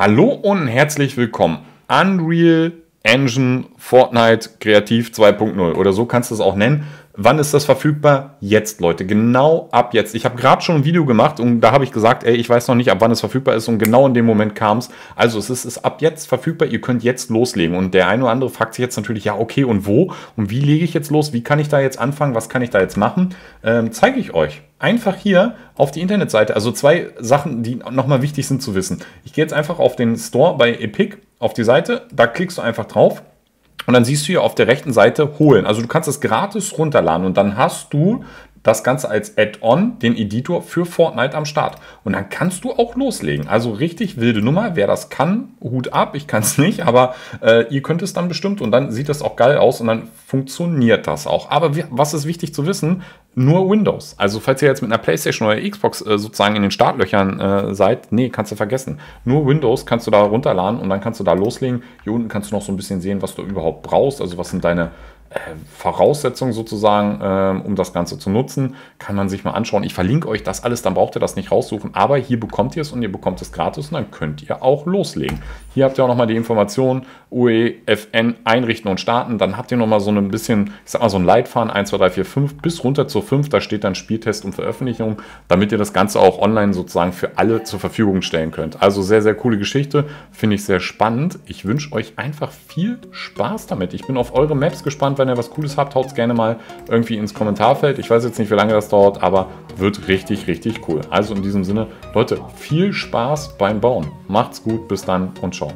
Hallo und herzlich willkommen. Unreal Engine Fortnite Kreativ 2.0 oder so kannst du es auch nennen. Wann ist das verfügbar? Jetzt, Leute. Genau ab jetzt. Ich habe gerade schon ein Video gemacht und da habe ich gesagt, ey, ich weiß noch nicht, ab wann es verfügbar ist und genau in dem Moment kam es. Also es ist, ist, ab jetzt verfügbar. Ihr könnt jetzt loslegen. Und der eine oder andere fragt sich jetzt natürlich, ja, okay, und wo? Und wie lege ich jetzt los? Wie kann ich da jetzt anfangen? Was kann ich da jetzt machen? Ähm, Zeige ich euch. Einfach hier auf die Internetseite. Also zwei Sachen, die nochmal wichtig sind zu wissen. Ich gehe jetzt einfach auf den Store bei Epic, auf die Seite. Da klickst du einfach drauf und dann siehst du hier auf der rechten Seite holen. Also du kannst es gratis runterladen und dann hast du das Ganze als Add-on, den Editor für Fortnite am Start. Und dann kannst du auch loslegen. Also richtig wilde Nummer. Wer das kann, Hut ab. Ich kann es nicht, aber äh, ihr könnt es dann bestimmt und dann sieht das auch geil aus und dann funktioniert das auch. Aber was ist wichtig zu wissen? Nur Windows. Also falls ihr jetzt mit einer Playstation oder Xbox äh, sozusagen in den Startlöchern äh, seid, nee, kannst du vergessen. Nur Windows kannst du da runterladen und dann kannst du da loslegen. Hier unten kannst du noch so ein bisschen sehen, was du überhaupt brauchst. Also was sind deine Voraussetzung sozusagen, ähm, um das Ganze zu nutzen. Kann man sich mal anschauen. Ich verlinke euch das alles, dann braucht ihr das nicht raussuchen. Aber hier bekommt ihr es und ihr bekommt es gratis und dann könnt ihr auch loslegen. Hier habt ihr auch nochmal die Informationen, UEFN einrichten und starten. Dann habt ihr nochmal so ein bisschen, ich sag mal so ein Leitfaden, 1, 2, 3, 4, 5 bis runter zur 5. Da steht dann Spieltest und Veröffentlichung, damit ihr das Ganze auch online sozusagen für alle zur Verfügung stellen könnt. Also sehr, sehr coole Geschichte. Finde ich sehr spannend. Ich wünsche euch einfach viel Spaß damit. Ich bin auf eure Maps gespannt, wenn ihr was Cooles habt, haut es gerne mal irgendwie ins Kommentarfeld. Ich weiß jetzt nicht, wie lange das dauert, aber wird richtig, richtig cool. Also in diesem Sinne, Leute, viel Spaß beim Bauen. Macht's gut, bis dann und ciao.